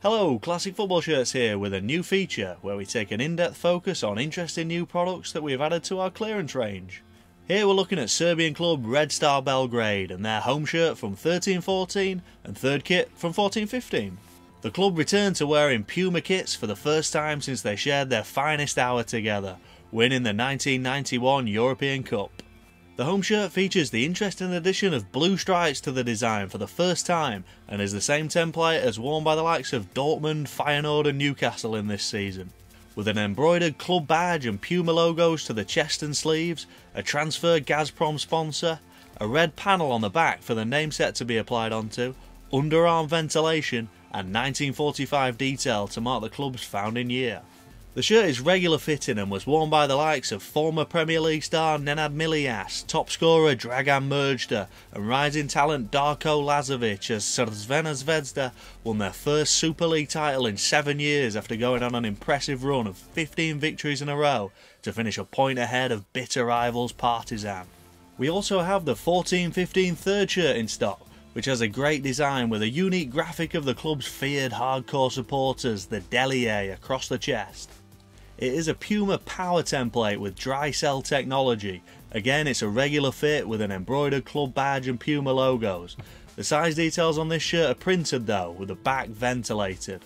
Hello, Classic Football Shirts here with a new feature where we take an in-depth focus on interesting new products that we've added to our clearance range. Here we're looking at Serbian club Red Star Belgrade and their home shirt from 13-14 and third kit from 14-15. The club returned to wearing Puma kits for the first time since they shared their finest hour together, winning the 1991 European Cup. The home shirt features the interesting addition of blue stripes to the design for the first time and is the same template as worn by the likes of Dortmund, Feyenoord and Newcastle in this season. With an embroidered club badge and Puma logos to the chest and sleeves, a transfer Gazprom sponsor, a red panel on the back for the name set to be applied onto, underarm ventilation and 1945 detail to mark the club's founding year. The shirt is regular fitting and was worn by the likes of former Premier League star Nenad Milijaš, top scorer Dragan Mrdja and rising talent Darko Lazovic as Crvena Zvezda won their first Super League title in seven years after going on an impressive run of 15 victories in a row to finish a point ahead of bitter rivals Partizan. We also have the 14-15 third shirt in stock which has a great design with a unique graphic of the club's feared hardcore supporters, the Delije, across the chest. It is a Puma power template with dryCELL technology. Again, it's a regular fit with an embroidered club badge and Puma logos. The size details on this shirt are printed though, with the back ventilated.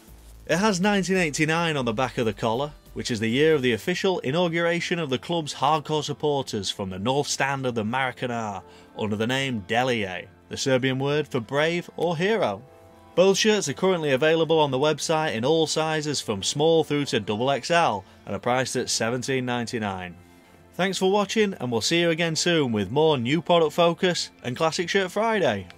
It has 1989 on the back of the collar, which is the year of the official inauguration of the club's hardcore supporters from the north stand of the Maracanã under the name Delije, the Serbian word for brave or hero. Both shirts are currently available on the website in all sizes from small through to double XL and are priced at $17.99. Thanks for watching and we'll see you again soon with more new product focus and Classic Shirt Friday.